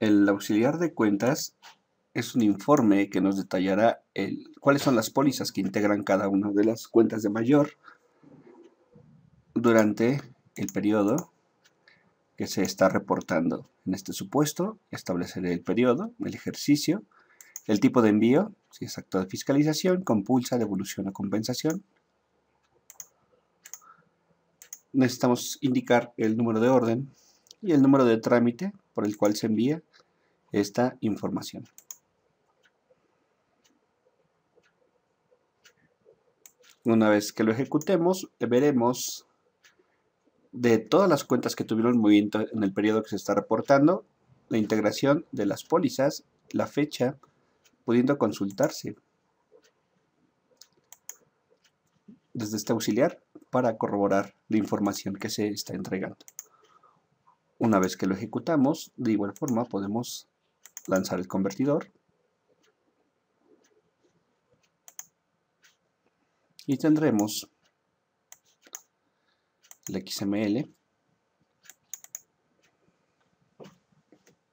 El auxiliar de cuentas es un informe que nos detallará cuáles son las pólizas que integran cada una de las cuentas de mayor durante el periodo que se está reportando. En este supuesto, estableceré el periodo, el ejercicio, el tipo de envío, si es acto de fiscalización, compulsa, devolución o compensación. Necesitamos indicar el número de orden y el número de trámite por el cual se envía esta información. Una vez que lo ejecutemos, veremos de todas las cuentas que tuvieron movimiento en el periodo que se está reportando, la integración de las pólizas, la fecha, pudiendo consultarse desde este auxiliar para corroborar la información que se está entregando. Una vez que lo ejecutamos, de igual forma podemos lanzar el convertidor y tendremos el XML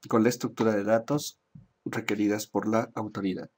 con la estructura de datos requeridas por la autoridad.